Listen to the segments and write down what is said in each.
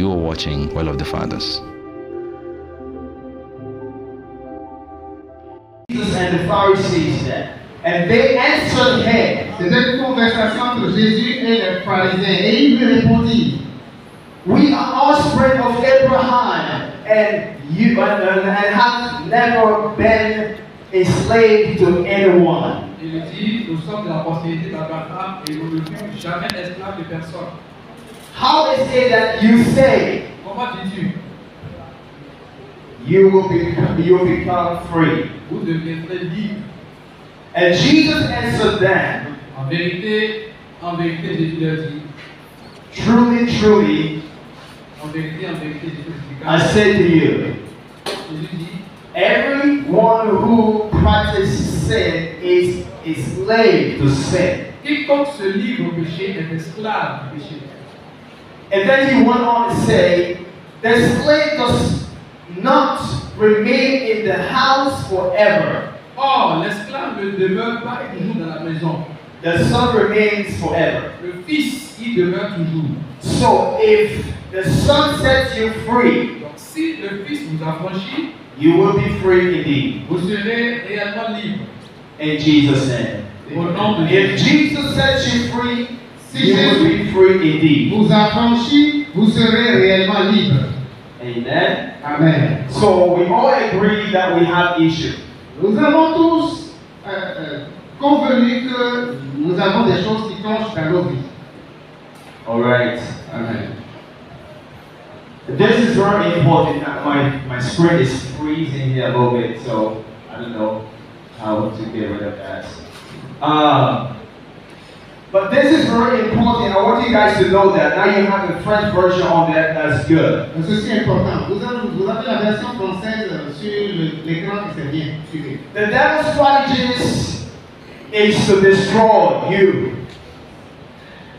You are watching Well of the Fathers. Jesus and the Pharisees there. And they answered him. C'était une conversation entre Jésus et les pharisiens. Et il lui répondit, We are offspring of Abraham, and you and, and have never been enslaved to anyone. Il dit, nous sommes de la postérité d'Abraham et nous ne fûmes jamais esclaves de personne. How is it that you say Comment dis-tu you will become, you will become free? Vous deviendrez libres. And Jesus answered them, En vérité, en vérité, Jésus leur dit, Truly, truly, en vérité, en vérité, Jésus dit, I say to you, Jésus dit, everyone who practices sin is a slave to sin. quiconque se livre au péché est esclave du péché. And then he went on to say, the slave does not remain in the house forever. Or, l'esclave ne demeure pas toujours dans la maison. The son remains forever. Le fils, il demeure toujours. So if the son sets you free, Donc, si le fils vous affranchit, you will be free indeed. vous serez réellement libre. In Jesus' name. Au nom de If Jesus sets you free, Si you will be free indeed. vous vous serez réellement libre. Amen. Amen. So we all agree that we have issues. Nous avons tous euh, euh, convenu que nous avons des choses qui clochent dans nos vies. All right. Amen. This is very important. Uh, My, my screen is freezing here a little bit, so I don't know how to get rid of that. Um, but this is very important. I want you guys to know that. Now you have the French version on that. That's good. Ceci est important. Vous avez, vous avez la version française euh, sur le- l'écran qui c'est bien. Suivez. The devil's strategy is to destroy you.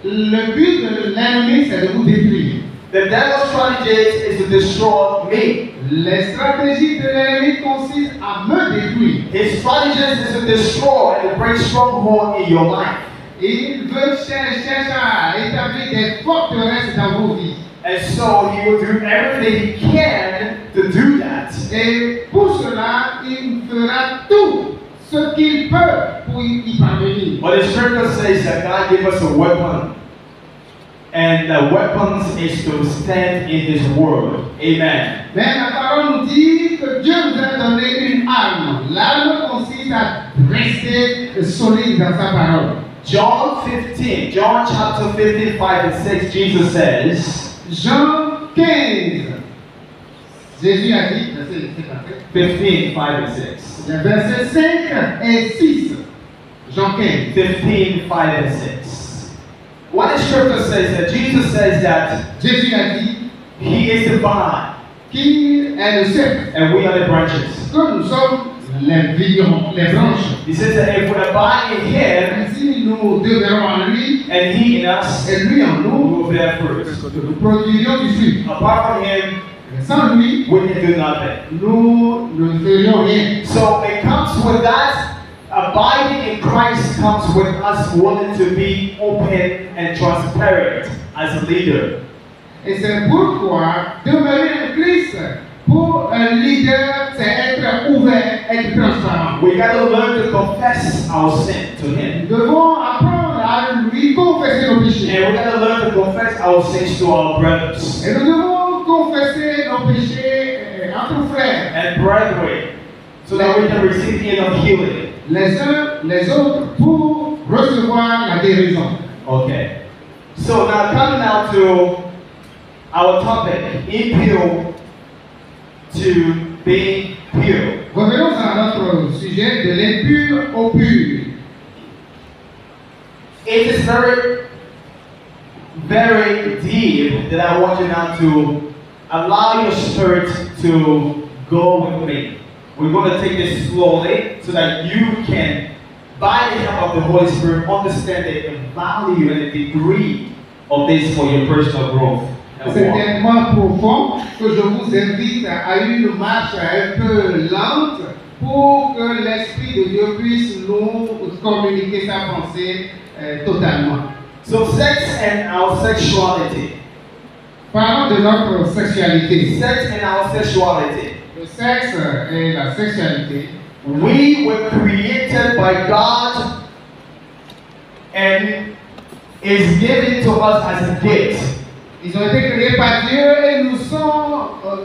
Le but de l'ennemi, c'est de vous détruire. The devil's strategy is to destroy me. Les stratégies de l'ennemi consistent à me détruire. His strategy is to destroy and bring stronghold in your life. Et il veut chercher, à établir des forteresses dans vos vies. And so he will do everything he can to do that. Et pour cela, il fera tout ce qu'il peut pour y parvenir. But the scripture says that God gave us a weapon. And the weapons is to stand in his word. Amen. Mais la parole nous dit que Dieu nous a donné une arme. L'arme consiste à rester solide dans sa parole. John 15, John chapter 15, 5 and 6, Jesus says, Jean 15. Jésus a dit, verset, c'est parfait. 15, 5 and 6. Verset 5 et 6. Jean 15. 15, 5 and 6. What the scripture says that Jesus says that Jésus a dit he is the vine qu'il est le cep. and we are the branches. Que nous sommes les vignerons, les branches. He says that if we abide in him Ainsi, nous demeurons en lui and he in us, et lui en we nous. will bear fruit. Nous produirions du fruit. Apart from him, sans lui, we can do nothing. nous ne ferions rien. So it comes with that. Abiding in Christ comes with us wanting to be open and transparent as a leader. Et c'est pourquoi demeurer en Christ pour un leader, c'est être ouvert, être transparent. We got to learn to confess our sin to Him. Nous devons apprendre à lui confesser nos péchés. And we got to learn to confess our sins to our brothers Et nous devons confesser nos péchés euh, entre frères, and brethren so that we can receive inner healing. les uns les autres, pour recevoir la guérison. Okay. So now coming now to our topic, impure to being pure. Revenons à notre sujet de l'impur au pur. It is very, very deep that I want you now to allow your spirit to go with me. We're going to take this slowly so that you can, by the help of the Holy Spirit, understand the value and the degree of this for your personal growth. C'est tellement profond que je vous invite à une marche un peu lente pour que l'Esprit de Dieu puisse nous communiquer sa pensée euh, totalement. So, sex and our sexuality. Parlons de notre sexualité. Sex and our sexuality. Le sexe et la sexualité. We were created by God and is given to us as a gift. Ils ont été créés par Dieu et nous sont euh,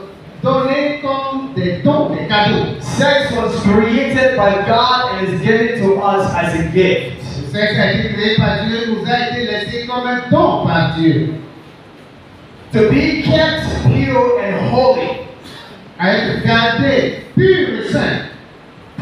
donnés comme des dons, des cadeaux. Sex was created by God and is given to us as a gift. Le sexe a été créé par Dieu, nous a été laissé comme un don par Dieu. To be kept pure and holy. À être gardé pur et saint.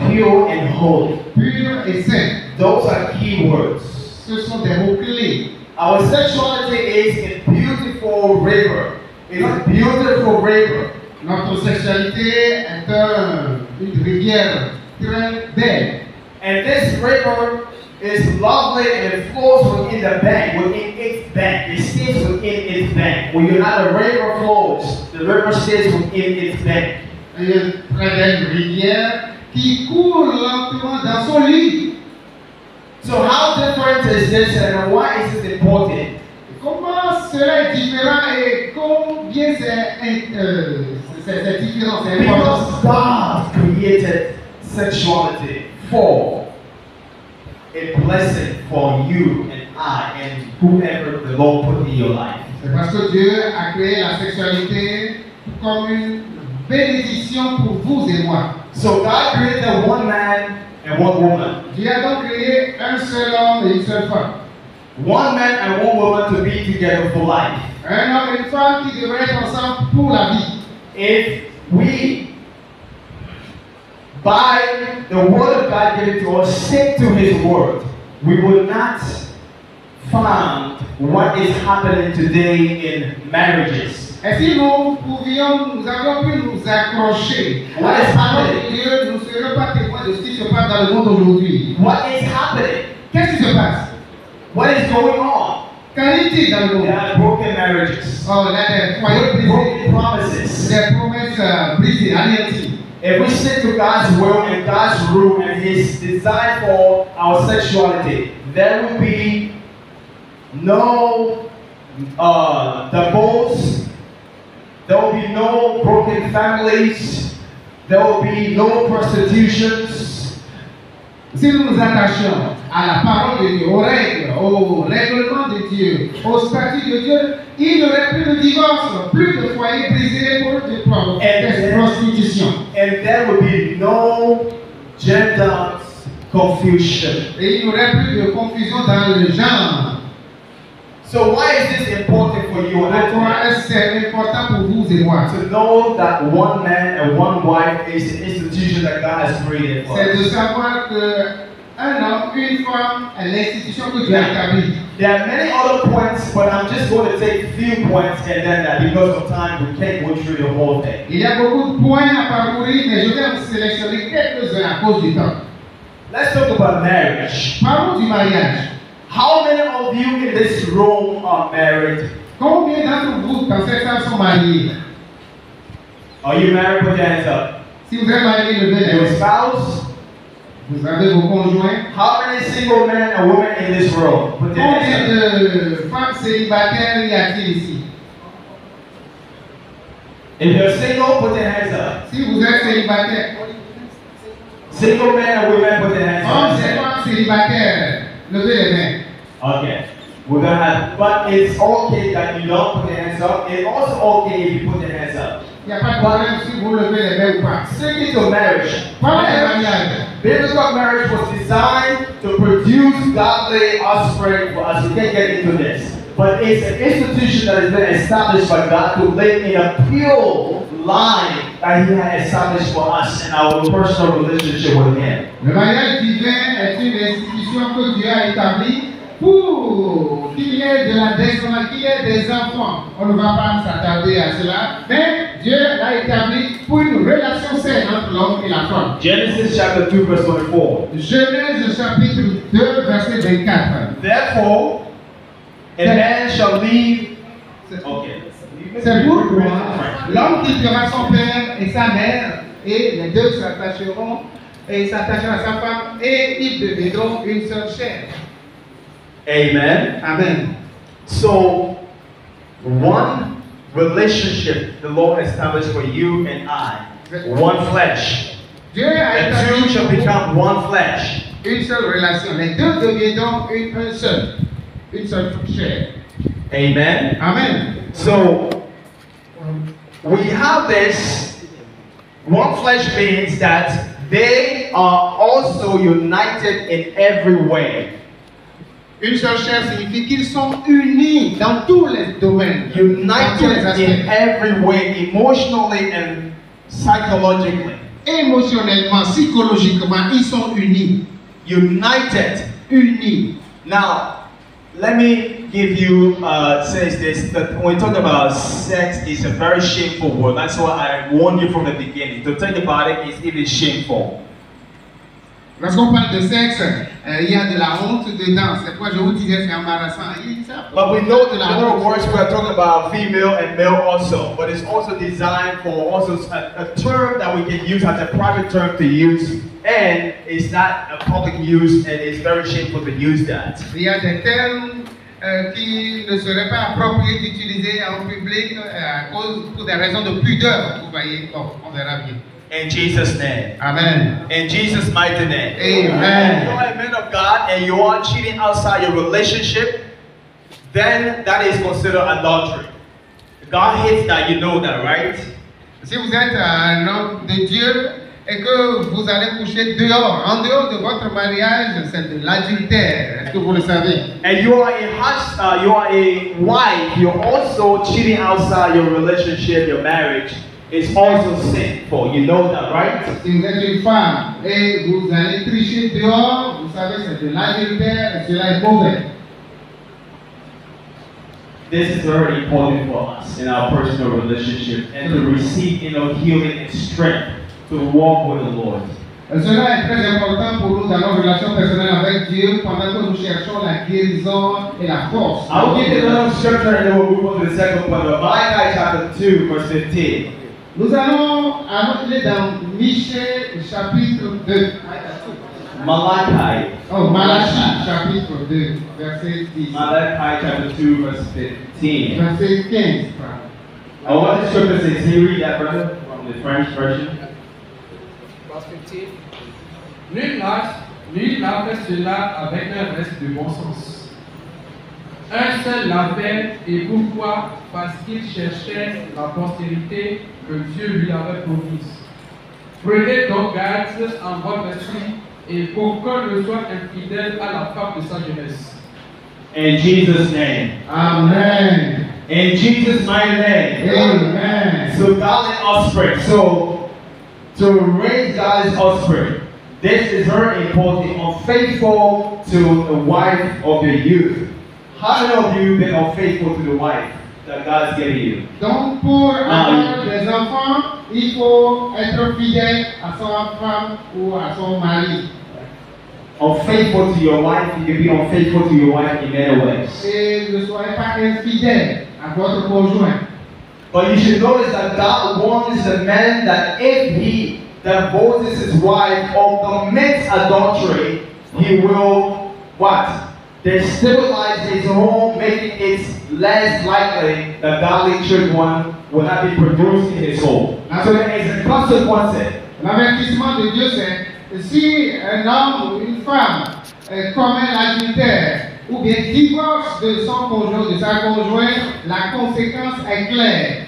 Pure and holy. Pur et saint. Those are key words. Ce sont des mots-clés. Our sexuality is beautiful river. It's a beautiful river. Notre sexualité est un- uh, une rivière très belle. And this river is lovely and it flows within the bank, within its bank. It stays within its bank. When you have a river flows, the river stays within its bank. Il y a une très belle rivière qui coule lentement dans son lit. So how different is this and why is this important? Comment cela est différent et combien c'est euh, c'est- c'est différent, c'est important. Because God created sexuality for a blessing for you and I and whoever the Lord put in your life. C'est parce que Dieu a créé la sexualité comme une bénédiction pour vous et moi. So God created one man and one woman. Dieu a donc créé un seul homme et une seule femme. One man and one woman to be together for life. Un homme et une femme qui devraient être ensemble pour la vie. If we, by the word of God given to us, stick to His word, we will not find what is happening today in marriages. Et si nous pouvions, nous avons pu nous accrocher à la parole happening? de Dieu, nous ne serions pas témoins de ce qui se passe dans le monde aujourd'hui. What is happening? Qu'est-ce qui se passe What is going on? Qu'en est-il dans le There are broken marriages, Oh, des foyers brisés, broken promises. promesses euh, brisées. If we stick to God's will and God's rule and His design for our sexuality, there will be no uh, divorce, there will be no broken families, there will be no prostitutions, Si nous nous attachions à la parole de Dieu, aux règles, au règlement de Dieu, au statut de Dieu, il n'y aurait plus de divorce, plus de foyers brisés pour de prostitution? and there will be no gender confusion. Et il n'y aurait plus de confusion dans le genre. So, why is this important for you and Pourquoi today? est-ce que c'est important pour vous et moi To know that one man and one wife is the institution that God has created for C'est de us. savoir que un homme, une femme est l'institution que Dieu a établie. There are many other points, but I'm just going to take a few points and then that because of time we can't go through the whole thing. Il y a beaucoup de points à parcourir, mais je vais en sélectionner quelques-uns à cause du temps. Let's talk about marriage. Parlons du mariage. How many of you in this room are married? Combien d'entre vous dans cette salle sont mariés Are you married? Put your hands up. Si vous êtes marié, levez les Your spouse? Vous avez vos conjoints. How many single men and women in this room? Put your Combien hands up. de femmes célibataires y a-t-il ici If you're single, put your hands up. Si vous êtes célibataire, Single men and women, put your hands hommes et up. femmes célibataires, levez les mains. Okay. We're gonna have, but it's okay that you don't put your hands up. It's also okay if you put your hands up. Il n'y a pas de problème si vous levez les mains ou pas. To marriage. Du Marriage- Biblical marriage was designed to produce godly offspring for us. We can't get into this. But it's an institution that has been established by God to live in a pure line that He has established for us in our personal relationship with Him. Le mariage divin est une institution que Dieu a établie pour qu'il y ait de la descendance, qu'il y ait des enfants. On ne va pas s'attarder à cela, mais Dieu l'a établi pour une relation saine entre l'homme et la femme. Genesis chapter 2, verse 24. Genèse chapitre 2, verset 24. Therefore, a man shall leave. Okay. c'est pourquoi l'homme quittera son père et sa mère, et les deux s'attacheront, et il s'attachera à sa femme, et ils deviendront une seule chair. Amen. Amen. So, one relationship the Lord established for you and I. One flesh. Dieu a The two shall become one flesh. une seule relation. Les deux deviendront une, un seul, une seule chair. Amen. Amen. So we have this. One flesh means that they are also united in every way. Une seule chair signifie qu'ils sont unis dans tous les domaines, United in every way, emotionally and psychologically. Émotionnellement, psychologiquement, ils sont unis. United. Unis. Now, let me give you, uh, says this, that when we talk about sex, it's a very shameful word. That's why I warned you from the beginning. To think about it is even shameful. Lorsqu'on parle de sexe, euh, il y a de la honte dedans. C'est pourquoi je vous disais c'est embarrassant. But we know in other words, we are talking about female and male also. But it's also designed for also a, a term that we can use as a private term to use. And it's not a public use, and it's very shameful to use that. Il y a des termes euh, qui ne seraient pas appropriés d'utiliser en public euh, à cause pour des raisons de pudeur. Vous voyez, bon, on verra bien. In Jesus' name. Amen. In Jesus' mighty name. Amen. If you are a man of God and you are cheating outside your relationship, then that is considered adultery. God hates that, you know that, right? Si vous êtes un homme de Dieu et que vous allez coucher dehors, en dehors de votre mariage, c'est de l'adultère. Est-ce que vous le savez? And you are a hus- uh, you are a wife, you're also cheating outside your relationship, your marriage. It's also sinful. You know that, right? Si vous êtes une femme et vous allez tricher dehors, vous savez, c'est de l'adultère et cela est mauvais. This is very important for us in our personal relationship and to receive you know, healing and strength to walk with the Lord. Et Cela est très important pour nous dans nos relations personnelles avec Dieu pendant que nous cherchons la guérison et la force. I'll give you another scripture and then we'll move on to the second point. Malachi chapter 2, verse 15. Nous allons aller dans Michée chapitre 2. Malachi. Oh, Malachie chapitre 2, verset 10. Malachi chapter 2, verse 15. Verset 15. pardon. I want the scripture says, can you read that, brother, from the French version? Verse 15. Nul n'a nul n'a fait cela avec un reste de bon sens. Un seul l'a fait, et pourquoi Parce qu'il cherchait la postérité que Dieu lui avait promise. Prenez donc garde en votre esprit, et qu'aucun ne soit infidèle à la femme de sa jeunesse. In Jesus' name. Amen. In Jesus' mighty name. Amen. So godly offspring. So to raise godly offspring, this is very important. Unfaithful to the wife of your youth. How many of you been unfaithful to the wife that God has given you? Donc, pour avoir des enfants, il faut être fidèle à sa femme ou à son mari. Unfaithful to your wife, you can be unfaithful to your wife in many ways. Et ne soyez pas infidèle à votre conjoint. But you should notice that God warns the man that if he divorces his wife or commits adultery, he will what? Destabilize his home, making it less likely that godly children will not be produced in his home. So there is a consequence. L'avertissement de Dieu, c'est si un homme ou une femme commet l'adultère ou bien divorce de son conjoint, de sa conjointe, la conséquence est claire.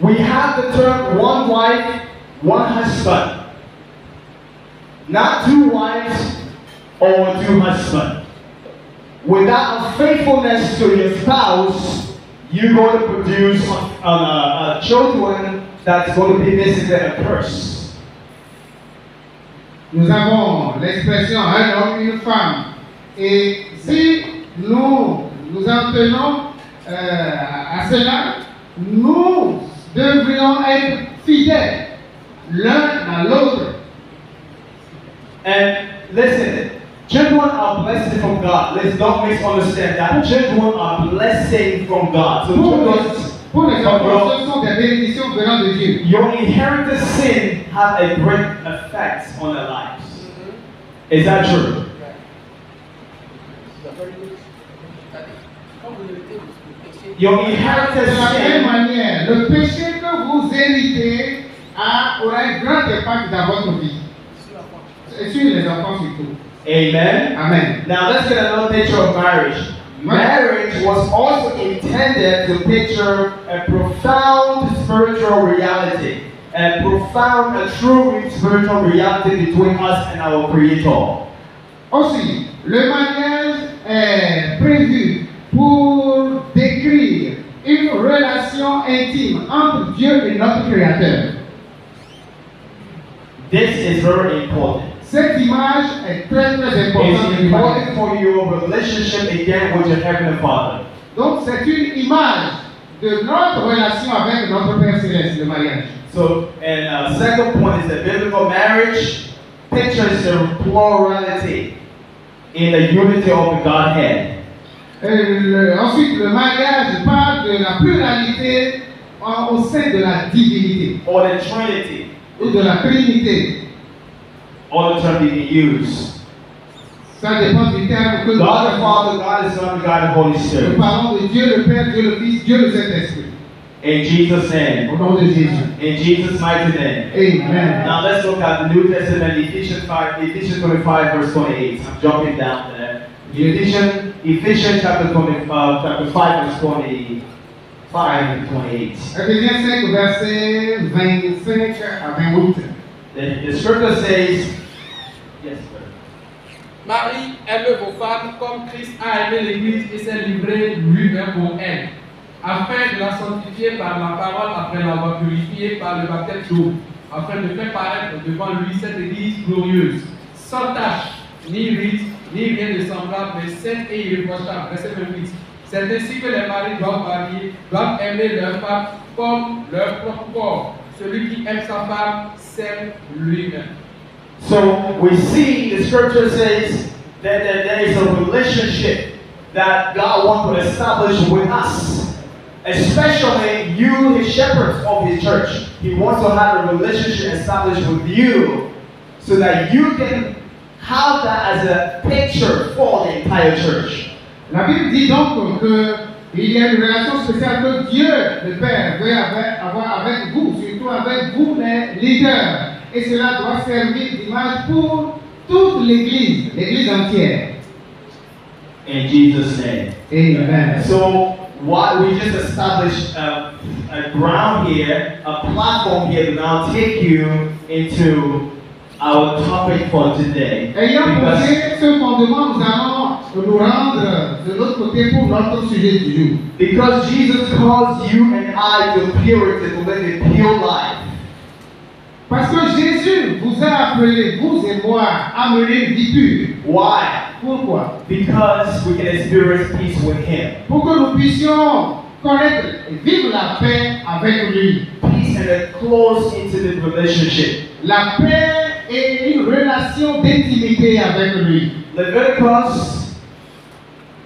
We have the term one wife, one husband. Not two wives or two husbands. Without faithfulness to your spouse, you're going to produce uh, uh, children that's going to be basically a curse. Nous avons l'expression un homme, une femme. Et si nous nous en tenons euh, à cela, nous devrions être fidèles l'un à l'autre. And listen, children are blessed from God. Let's don't misunderstand that. Children are blessing from God. So Pour children, pour les enfants, ce sont des bénédictions venant de Dieu. Your inherited sin has a great effect on their lives. Is that true? Quand vous héritez Your De la même manière, le péché que vous héritez a, aura un grand impact dans votre vie. sur la foi. Et sur les enfants surtout. Amen. Amen. Now let's get another picture of marriage. Marriage was also intended to picture a profound spiritual reality, a profound, a true spiritual reality between us and our Creator. Aussi, le mariage est prévu pour décrire une relation intime entre Dieu et notre Créateur. This is very important. Cette image est très très importante. It's important for your relationship again with your Heavenly Father? Donc c'est une image de notre relation avec notre Père Céleste, le mariage. So, and uh, second point is that biblical marriage pictures the plurality in the unity of the Godhead. Le- ensuite, le mariage parle de la pluralité au sein de la divinité or the Trinity, ou de la Trinité. Or the term you can use. Ça dépend du terme que God the Father, God the Son, God the Holy Nous Spirit. parlons de Dieu le Père, Dieu le Fils, Dieu le Saint-Esprit. In Jesus' name. Au nom de Jésus. In Jesus' mighty name. Amen. Now let's look at the New Testament, Ephesians 5, Ephesians 25, verse 28. I'm jumping down there. Ephesians, Ephesians chapter 20, uh, chapter 5, verse 25 and 28. Ephésiens 5, verset 25 à 28. The, the scripture says, yes, sir. Marie, aimez vos femmes comme Christ a aimé l'Église et s'est livré lui-même pour elle, afin de la sanctifier par la parole après l'avoir purifiée par le baptême d'eau, afin de faire paraître devant lui cette Église glorieuse, sans tache, ni rite, ni rien de semblable, mais sainte et irréprochable. Verset 28. C'est ainsi que les maris doivent marier, doivent aimer leur femme comme leur propre corps. Celui qui aime sa femme s'aime lui-même. So we see the scripture says that, that there is a relationship that God wants to establish with us. Especially you, his shepherds of his church. He wants to have a relationship established with you so that you can have that as a picture for the entire church. La Bible dit donc qu'il y a une relation spéciale que Dieu, le Père, veut avoir avec vous, surtout avec vous les leaders. Et cela doit servir d'image pour toute l'Église, l'Église entière. In Jesus' name. Amen. So what we just established a, a ground here, a platform here to now take you into our topic for today. Ayant posé ce fondement, nous allons nous rendre de l'autre côté pour notre sujet du jour. Because Jesus calls you and I to purity, to live a pure life. Parce que Jésus vous a appelé, vous et moi, à mener une vie pure. Why? Pourquoi? Because we can experience peace with Him. Pour que nous puissions connaître et vivre la paix avec lui. Peace and a close intimate relationship. La paix et une relation d'intimité avec lui. Leviticus,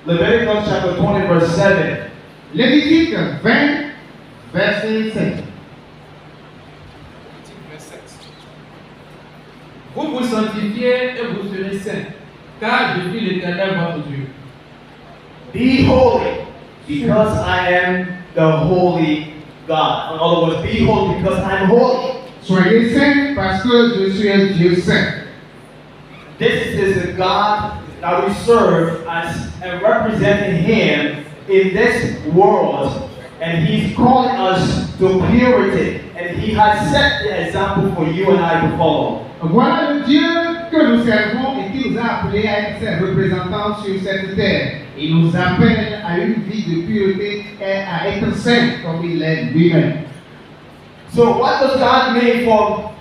Leviticus chapter 20, verse 7. Lévitique 20, verset 7. Verset 7. Vous vous sanctifiez et vous serez saints, car je suis l'Éternel votre Dieu. Be holy, because I am the holy God. In other words, be holy because I'm holy. Soyez saints parce que je suis un Dieu saint. This is the God that we serve as and representing Him in this world. And He's calling us to purity. And He has set the example for you and I to follow. Voilà le Dieu que nous servons et qui nous a appelés à être ses représentants sur cette terre. Il nous appelle à une vie de pureté et à être saint comme il est lui-même. So, what does God mean for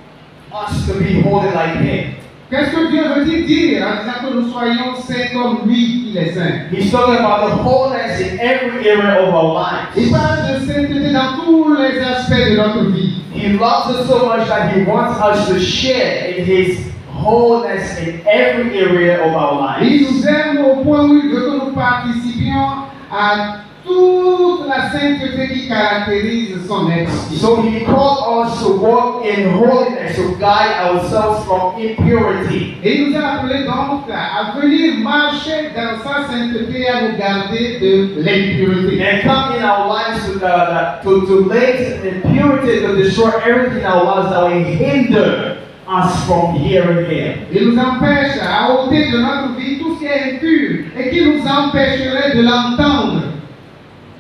us to be holy like Him? Qu'est-ce que Dieu veut-il dire? En disant que nous soyons saints comme lui il est saint He's talking about the holiness in every area of our lives. Il parle de sainteté dans tous les aspects de notre vie. He loves us so much that He wants us to share in His wholeness in every area of our Il lives. nous aime au point où il veut que nous participions à toute la sainteté qui caractérise son esprit. So he called us to walk in holiness, to guide ourselves from impurity. Et il nous a appelés donc à venir marcher dans sa sainteté et à nous garder de l'impureté. And come in our lives to, uh, to, to lay impurity to destroy everything in our lives that will hinder us from hearing him. Il nous empêche à ôter de notre vie tout ce qui est impur et qui nous empêcherait de l'entendre.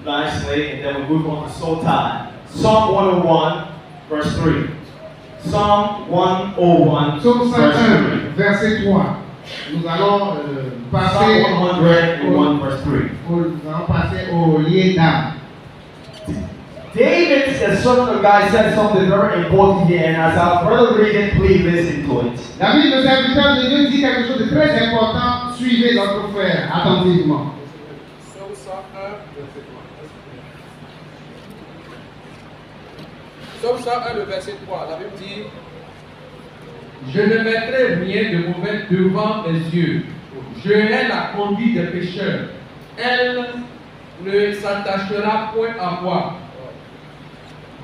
Nicely, and then we move on to soul tie. Psalm 101, verse 3. Psalm 101, Psaume verse 3. 101, verset 3. Nous allons euh, passer, Psalm 101, verse 3. au, nous allons passer au lien d'âme. David, the son of God, said something very important here, and as our brother read it, please listen to it. David, le serviteur de Dieu, dit quelque chose de très important. Suivez notre frère attentivement. Psaume 101, le verset 3, la Bible dit Je ne mettrai rien de mauvais devant mes yeux. Je hais la conduite des pécheurs. Elle ne s'attachera point à moi.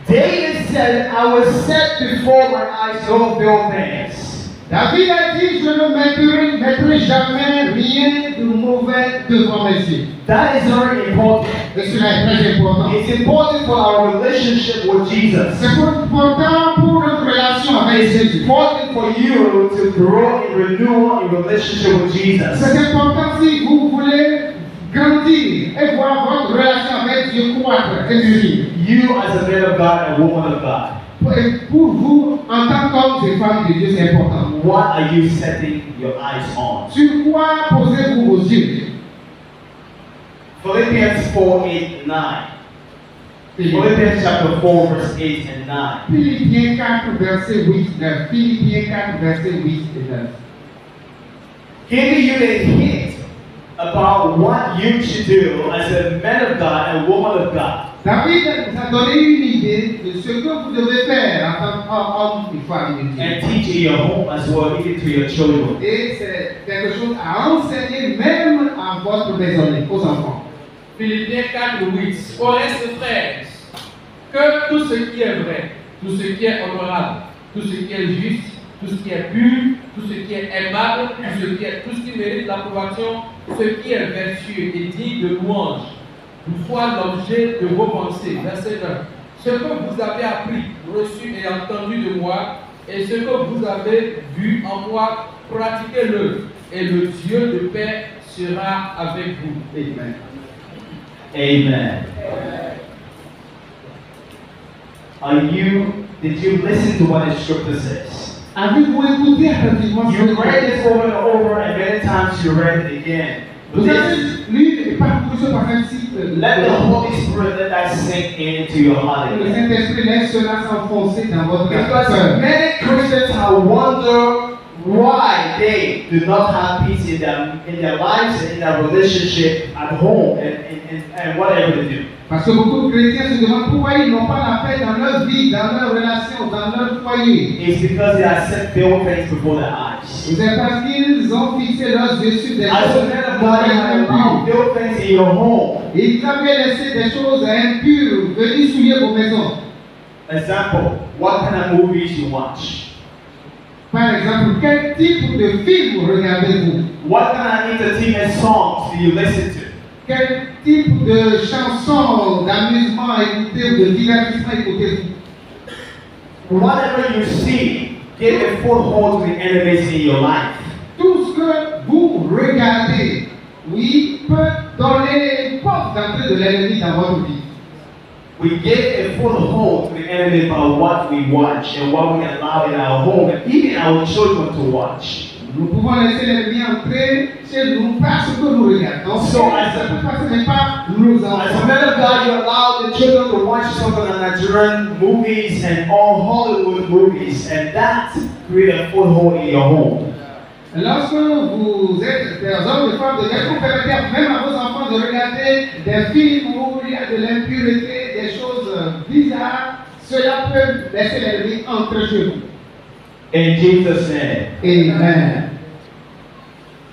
David said, I will set before my eyes no ill things. David a dit, je ne mettrai, mettrai jamais rien de mauvais devant mes yeux. That is very important. Et cela est très important. It's important for our relationship with Jesus. C'est important pour notre relation avec It's Jésus. important for you to grow in renewal in relationship with Jesus. C'est important si vous voulez grandir et voir votre relation avec Dieu croître et. You as a man of God and woman of God, Et pour vous, en tant qu'hommes et femmes de Dieu, c'est important. What are you setting your eyes on? Sur quoi posez-vous vos yeux Philippians 4, 8, 9. Philippians chapter 4, verse 8 and 9. Philippiens 4, verset 8, 9. Philippiens 4, verset 8 et 9. Giving you a hint about what you should do as a man of God and woman of God. David nous a donné une idée de ce que vous devez faire en tant qu'homme et femme de Dieu. and teach in your home as well, even to your children. Et c'est quelque chose à enseigner même à votre maisonnée, aux enfants. Philippiens 4, 8. Au reste, frères, que tout ce qui est vrai, tout ce qui est honorable, tout ce qui est juste, tout ce qui est pur, tout ce qui est aimable, tout ce qui, est, tout ce qui mérite l'approbation, ce qui est vertueux et digne de louange, vous soit l'objet de vos pensées. Verset 9. Ce que vous avez appris, reçu et entendu de moi, et ce que vous avez vu en moi, pratiquez-le, et le Dieu de paix sera avec vous. Amen. Amen. Are you, did you listen to what the scripture says? Avez-vous écouté attentivement ce You read this over and over, and many times you read it again. Let the Holy Spirit let that sink into your heart Le. Saint-Esprit laisse cela s'enfoncer dans votre Because cœur. many Christians have wondered why they do not have peace in their in their lives and in their relationship at home and, and, and, and whatever they do. Parce que beaucoup de chrétiens se demandent pourquoi ils n'ont pas la paix dans leur vie, dans leur relation, dans leur foyer. It's because they have set their things before their eyes. C'est parce qu'ils ont fixé leurs yeux sur des choses things in your home. Ils avaient laissé des choses impures venir souiller vos maisons. Example, what kind of movies you watch? Par exemple, quel type de film regardez-vous? What kind of entertainment songs do you listen to? Quel type de chansons, d'amusement écoutez-vous, de divertissement écoutez-vous? Whatever you see, give a foothold to the enemies in your life. Tout ce que vous regardez, oui, peut donner une porte d'entrée de l'ennemi dans votre vie. We give a foothold to the enemy by what we watch and what we allow in our home and even our children to watch. Nous pouvons laisser l'ennemi entrer chez nous par ce que nous regardons. So, as a- peut passer, mais pas nos As a man of God, you allow the children to watch some of the Nigerian movies and all Hollywood movies, and that create a foothold in your home. Lorsque vous êtes des hommes et femmes de Dieu, vous permettez même à vos enfants de regarder des films où il y a de l'impureté, des choses bizarres, cela peut laisser l'ennemi entrer chez vous. In Jesus' name. Amen.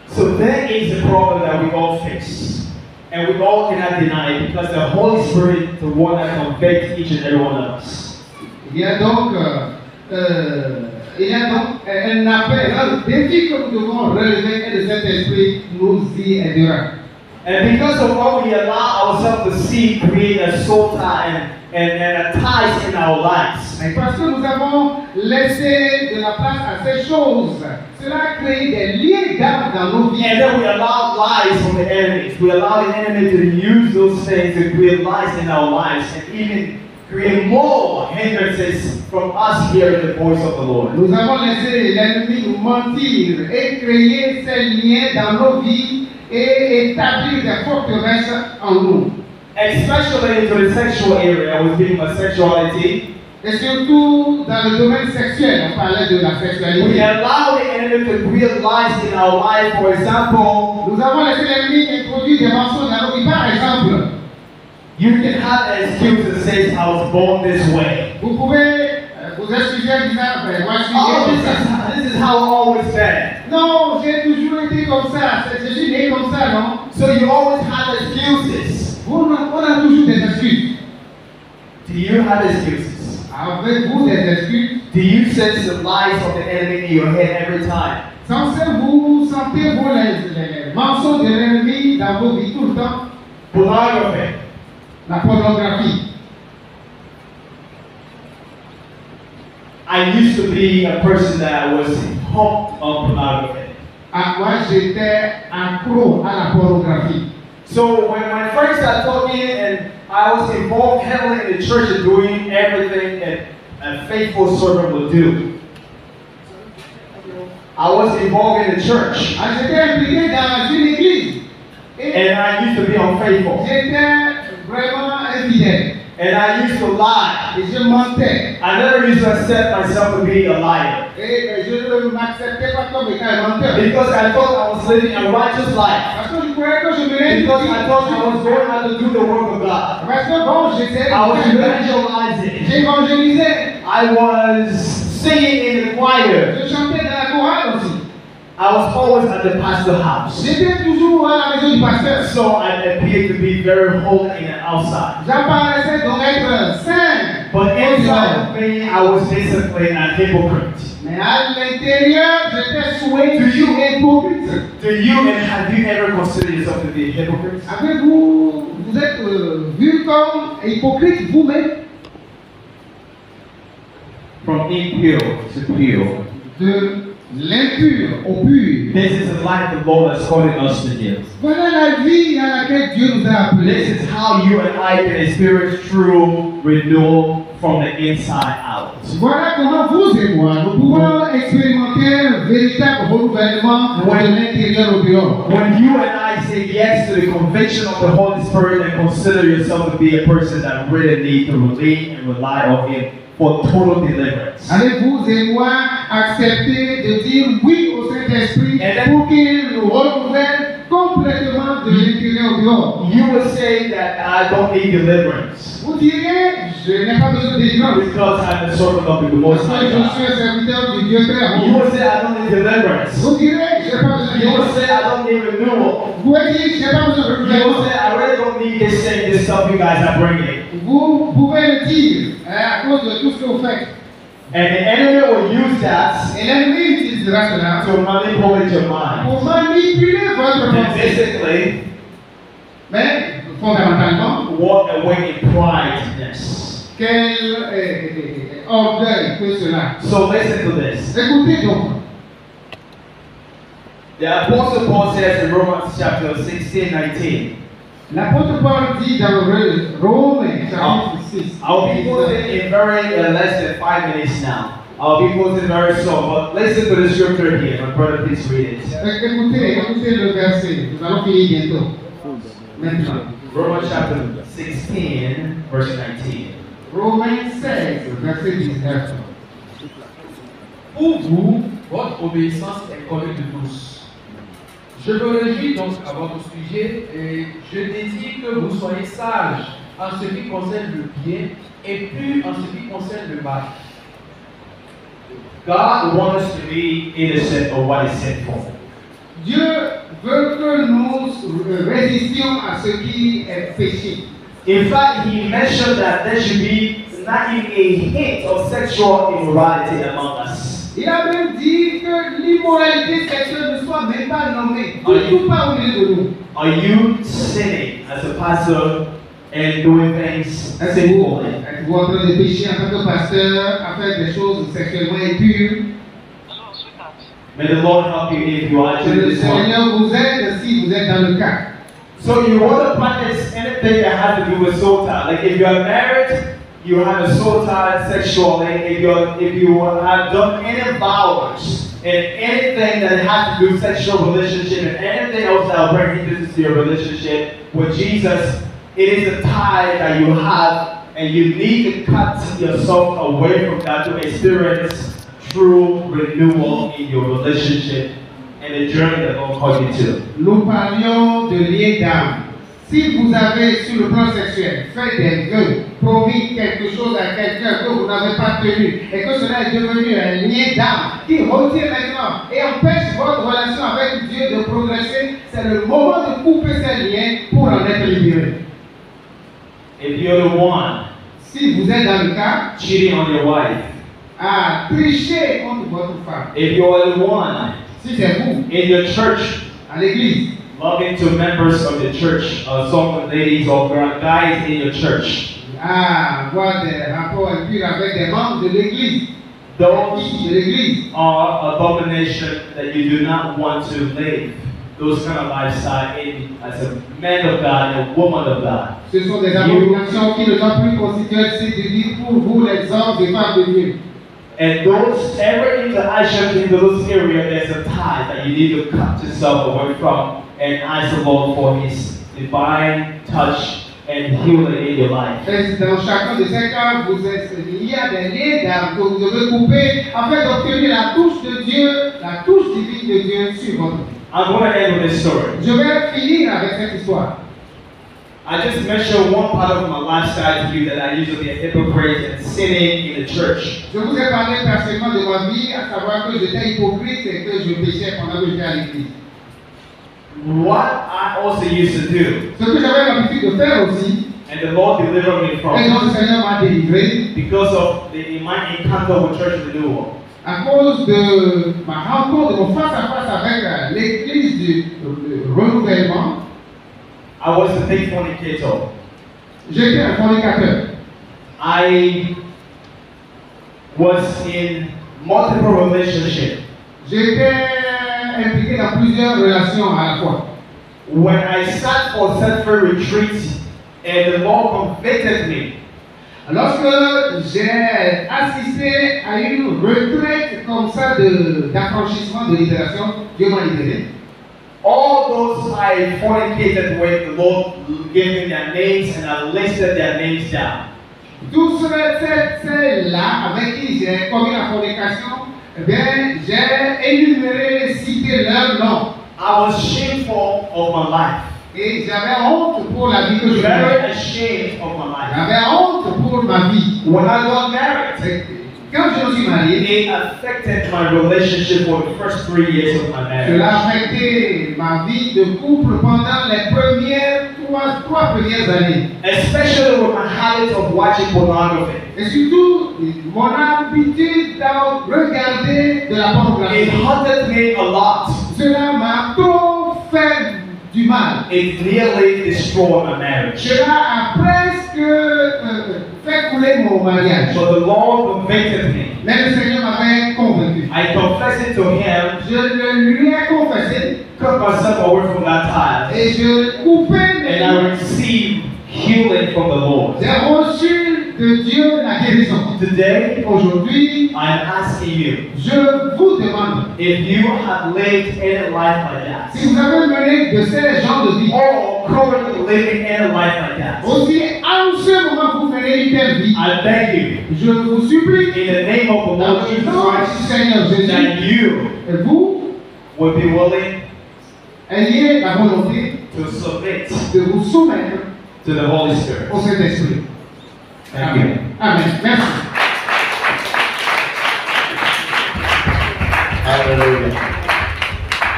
So that is the problem that we all face. And we all cannot deny it because the Holy Spirit is the one that convicts each and every one of us. Il y a donc, euh, euh, il y a donc un appel, un défi que nous devons relever et le Saint-Esprit nous y aidera. And because of what we allow ourselves to see create a soul tie and, and, and a ties in our lives. Mais parce que nous avons laissé de la place à ces choses, cela a créé des liens d'âme dans nos vies. And then we allow lies from the enemies. We allow the enemy to use those things to create lies in our lives and even create more hindrances from us hearing the voice of the Lord. Nous avons laissé l'ennemi nous mentir et créer ces liens dans nos vies et établir des forteresses en nous. Especially into the sexual area, we're speaking about sexuality. Et surtout dans le domaine sexuel, on parlait de la sexualité. We allow the enemy to create lies in our life. For example, Nous avons laissé l'ennemi introduire des mensonges dans nos vies. Par exemple, you can have an excuse that says, I was born this way. vous pouvez euh, vous excuser en disant, ben, moi Oh, this is, this is how I've always been. Non, j'ai toujours été comme ça. C'est- Je suis né comme ça, non? So you always have excuses. On a, on a toujours des excuses. Do you have excuses? Avez-vous des excuses? Do you sense the lies of the enemy in your head every time? Sensez-vous, sentez-vous les, les mensonges de l'ennemi dans vos vies tout le temps? Pornography. La pornographie. I used to be a person that was hooked on pornography. À moi, j'étais accro à la pornographie. So when my friends started talking and I was involved heavily in the church and doing everything that a faithful servant would do. I was involved in the church Ah, J'étais impliqué dans une église. And I used to be unfaithful j'étais vraiment infidèle. and I used to lie. Et je mentais. I never used to accept myself to be a liar Et je ne m'acceptais pas comme étant un menteur. because I thought I was living a righteous life. Parce que je croyais que je menais Because. I thought I was going out to do the work of God. Parce que bon, j'étais I was evangelizing. J'évangélisais. I was singing in the choir. Je chantais dans la chorale aussi. I was always at the pastor's house. J'étais toujours à la maison du pasteur. So I appeared to be very holy in the outside. J'apparaissais donc être saint. But inside of me, I was basically a hypocrite. Mais à l'intérieur, j'étais souhaité Do you- hypocrite. Do you and have you ever considered yourself to be a hypocrite? Avez-vous, vous êtes euh, vu comme hypocrite vous-même From impure to pure. de l'impur au pur. This is the life the Lord has calling us to live. Voilà la vie dans laquelle Dieu nous a This appelés. is how you and I can experience true renewal from the inside out. Voilà comment vous et moi, nous pouvons expérimenter un véritable renouvellement de l'intérieur au dehors. When you and I say yes to the conviction of the Holy Spirit and consider yourself to be a person that really need to lean and rely on Him for total deliverance. Allez vous et moi accepter de dire oui au Saint-Esprit pour qu'il nous renouvelle complètement de l'intérieur au dehors. You will say that I don't need deliverance Vous direz, je n'ai pas besoin de délivrance. because I'm a servant of the Parce Most que High je suis un serviteur du Dieu Père. You will say I don't need deliverance. Vous direz, je n'ai pas besoin de You will délivrance. say I don't need renewal. Vous pouvez dire, je n'ai pas besoin de this you guys are bringing. Vous pouvez le dire à cause de tout ce que vous faites. And the enemy will use that Et l'ennemi utilisera cela to manipulate your mind. pour manipuler votre And basically, Mais fondamentalement, walk away in prideness. quel euh, orgueil que cela. So listen to this. Écoutez donc. The Apostle Paul says in Romans chapter 16, 19, L'apôtre Paul dit dans Re- Romains chapitre 6. I'll be closing in very uh, less than five minutes now. I'll be closing very soon, but listen to the scripture here. My brother, please read it. Euh, Écoutez, écoutez le verset. Nous allons finir bientôt. Maintenant. Romans chapter 16, verse 19. Romains 16, verset 19. Pour vous, votre obéissance est connue de tous. Je me réjouis donc à votre sujet et je désire que vous soyez sages en ce qui concerne le bien et purs en ce qui concerne le mal. God wants us to be innocent of what is sinful. Dieu veut que nous résistions à ce qui est péché. In fact, he mentioned that there should be not even a hint of sexual immorality among us. Il a même dit que l'immoralité sexuelle ne soit même pas nommée. Surtout pas au milieu de nous. Are you sinning as a pastor and doing things êtes-vous en train de pécher en tant que pasteur, à faire des choses sexuellement impures? May the Lord help you if you are actually this one. Seigneur vous aide si vous êtes dans le cas. So you want to practice anything that has to do with soul tie. Like if you are married, you have a soul tie sexually. If you if you have done any vows and anything that has to do with sexual relationship and anything else that will bring hindrance to your relationship with Jesus, it is a tie that you have, and you need to cut yourself away from that to experience true renewal in your relationship and the journey that God called you to. Nous parlions de lien d'âme. Si vous avez, sur le plan sexuel, fait des vœux, promis quelque chose à quelqu'un que vous n'avez pas tenu, et que cela est devenu un lien d'âme qui retire maintenant et empêche votre relation avec Dieu de progresser, c'est le moment de couper ces liens pour en être libéré. If you're the one Si vous êtes dans le cas cheating on your wife, à tricher contre votre femme, if you're the one si c'est vous, in your church à l'église, loving to members of the church, uh, some ladies or girl- guys in your church, à avoir des rapports impurs avec des membres de l'église, des those filles de l'église, are abomination that you do not want to live. Those kind of lifestyle in, as a man of God and a woman of God. Ce sont des abominations qui ne doivent plus constituer site de vie pour vous, les hommes et femmes de Dieu. And those every interaction into those areas, there's a tie that you need to cut yourself away from and ask the Lord for His divine touch and healing in your life. Dans chacun de ces cas, vous êtes, il y a des liens que vous devez couper afin d'obtenir la touche de Dieu, la touche divine de Dieu sur votre vie. I'm going to end with this story. Je vais finir avec cette histoire. I just mentioned one part of my lifestyle to you that I used to be a hypocrite and sinning in the church. Je vous ai parlé personnellement de ma vie, à savoir que j'étais hypocrite et que je péchais pendant que j'étais à l'église. What I also used to do, Ce que j'avais l'habitude de faire aussi, and the Lord delivered me et from, dont le Seigneur m'a délivré, because of the, my encounter with church renewal. à cause de ma rencontre, de mon face-à-face avec euh, l'église du renouvellement, I was a big fornicator. j'étais un fornicateur. I was in multiple relationships. J'étais impliqué dans plusieurs relations à la fois. When I sat for set-free retreat and the Lord convicted me, Lorsque j'ai assisté à une retraite comme ça de- d'affranchissement de, libération, Dieu m'a libéré. all those I fornicated with, the Lord gave me their names and I listed their names down. Tous ceux-là avec qui j'ai commis la fornication, eh bien, j'ai énuméré, cité leur nom. I was shameful of my life. Et j'avais honte pour la vie que je Very ashamed of my life. J'avais honte pour ma vie. When I got married, Quand je me suis marié, it affected my relationship for the first three years of my marriage. cela a affecté ma vie de couple pendant les premières trois, trois premières années. Especially with my habit of watching pornography. Et surtout, mon habitude à regarder de la pornographie. It haunted me a lot. Cela m'a trop fait du mal. It nearly destroyed my marriage. Cela a presque euh, euh fait couler mon mariage. So the Lord convicted me. Mais le Seigneur m'avait convaincu. I confessed it to Him, Je le lui ai confessé cut myself away from that tie, et je coupais mes and I received healing from the Lord. J'ai reçu de Dieu la guérison. Today, Aujourd'hui, I'm asking you je vous demande if you have lived any life like that, si vous avez mené de ces genres de vie, or currently living any life like that. aussi en ce moment vous menez une telle vie, I beg you, je vous supplie, in the name of the Lord Jesus nom Christ, Seigneur Jésus, that you et vous would be willing ayez la volonté to submit de vous soumettre to the Holy Spirit. au Saint-Esprit. Thank you. Amen. Merci. Hallelujah.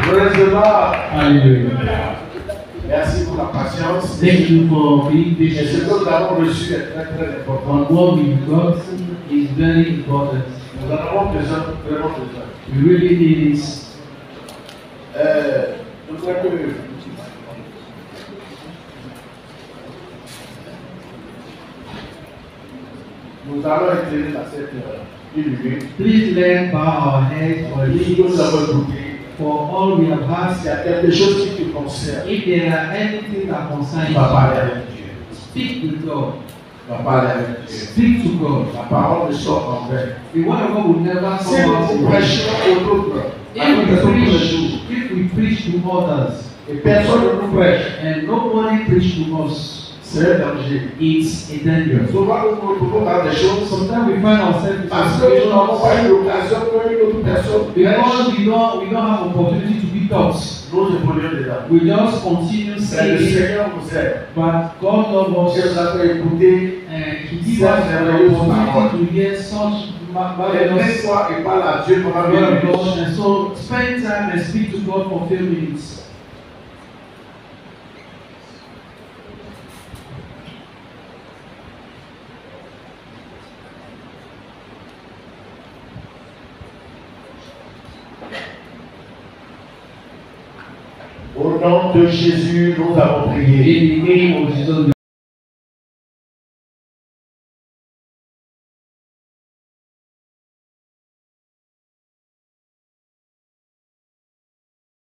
Praise the Lord. Hallelujah. Merci pour la patience. Thank you for being Et ce patient. que nous avons reçu est très très important. What we got is very important. Nous en avons besoin, vraiment besoin. We really need it. Euh, je crois que nous allons éclairer dans cette minute. Please let bow our heads for nous avons écouté, For all we have y asked, a quelque chose qui te concerne, if there are anything that concerns you, speak with God. Avec Dieu. Speak to God. La parole ne sort en vain. The word of God will never Si come out nous in vain. prêchons aux autres, à If nous we preach, if we preach to others et personne ne nous prêche, and nobody preach to us, c'est un danger. it's a danger. Souvent, nous nous retrouvons dans des choses Sometimes we find ourselves in parce que nous n'avons pas eu l'occasion qu'une autre personne because we don't we don't have opportunity to be taught. Nous évoluons dedans. We just continue C'est le saying, Seigneur nous aide. but God loves us nous a fait écouter. and He gives us the opportunity to hear such ma- Et parle à Dieu pendant word of une God. minute. And so spend time and speak to God for a few minutes. Nom de Jésus, nous avons prié.